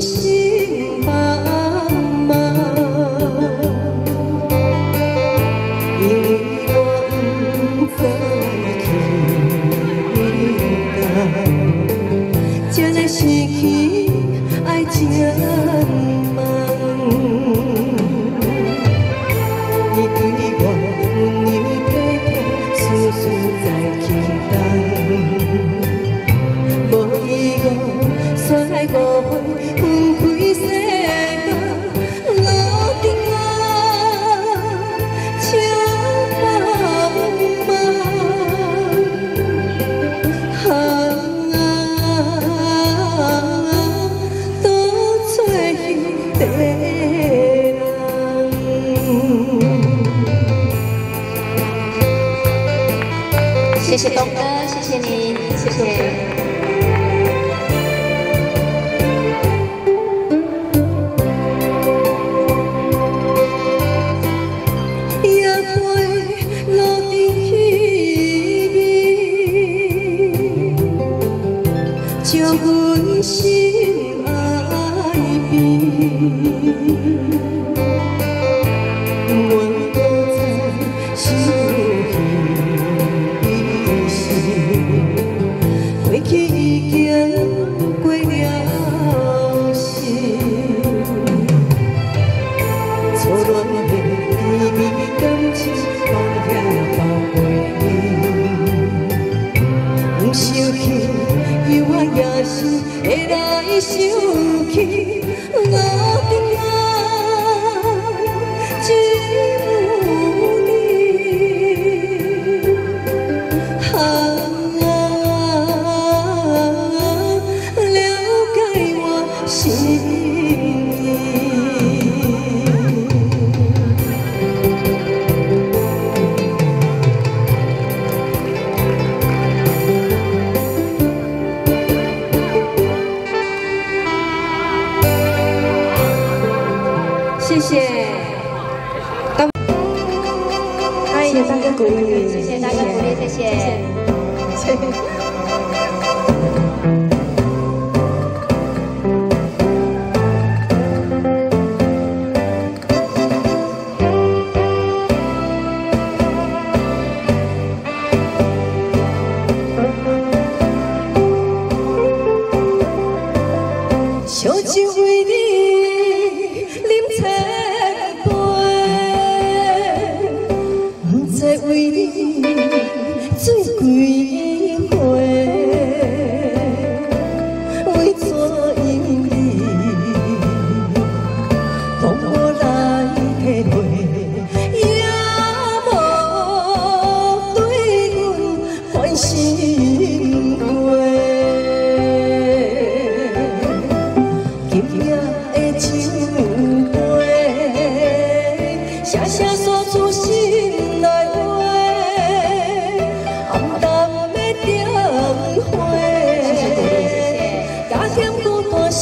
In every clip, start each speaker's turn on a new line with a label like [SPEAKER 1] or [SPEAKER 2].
[SPEAKER 1] 心茫茫因为我不知失去爱怎就会心爱比。会来想起我，今晚。谢谢，等，嗨，谢谢大家鼓励，谢谢大家鼓励，谢谢。相知为你。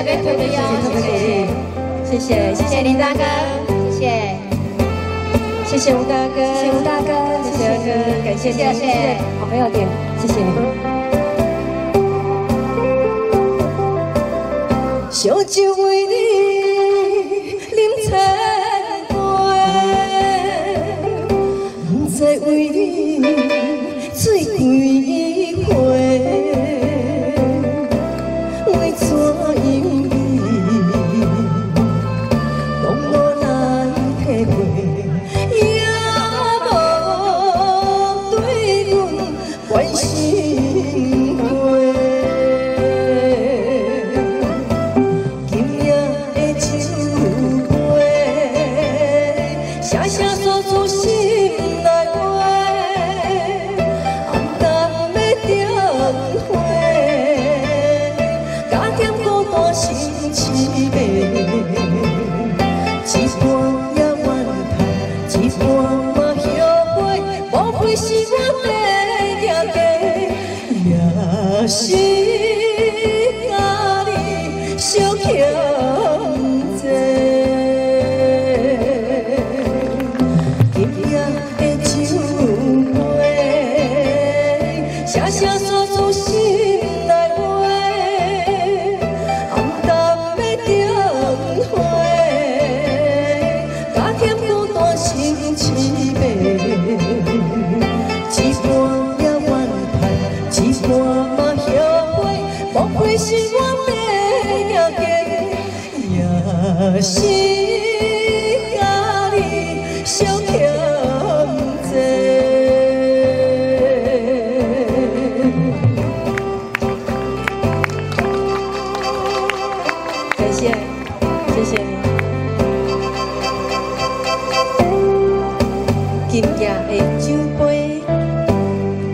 [SPEAKER 1] 特别鼓励哦，谢谢，谢谢，谢谢林大哥，
[SPEAKER 2] 谢谢，
[SPEAKER 1] 谢谢吴大哥，谢谢吴大哥，谢谢哥，感谢谢谢好朋友点，谢谢。烧酒为你加点孤单心凄美。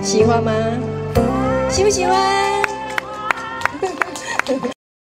[SPEAKER 1] 喜欢吗？喜不喜欢？